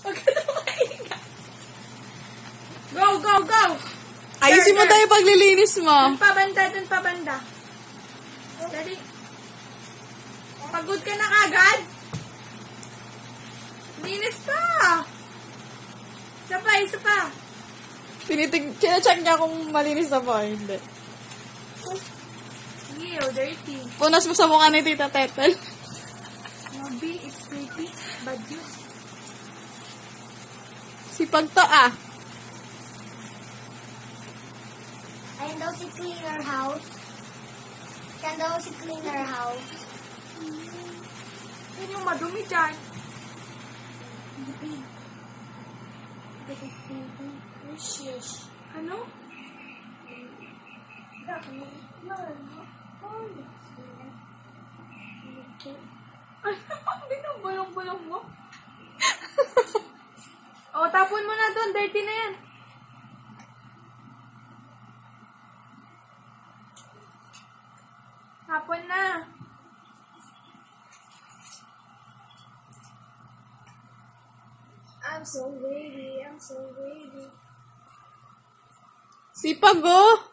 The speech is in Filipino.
Huwag ka na. Go, go, go! Ayusin mo tayo paglilinis mo. Dun pa banda, dun pa banda. Dali. Pagod ka na kagad? Linis pa! Isa pa, isa pa. Tinitig, check niya kung malinis na ba. Hindi. Ew, dirty. Punas mo sa mukha ni Tita Tetel. Mabi, it's dirty. Bad yun. Sipag to ah. Ayun daw si cleaner house. Yan daw si cleaner house. Yun yung madumi dyan. Ano? Ano? Binubulong-bulong mo? o, tapon mo na doon. Dirty na yan. Tapon na. I'm so ready. I'm so ready. Sipag oh.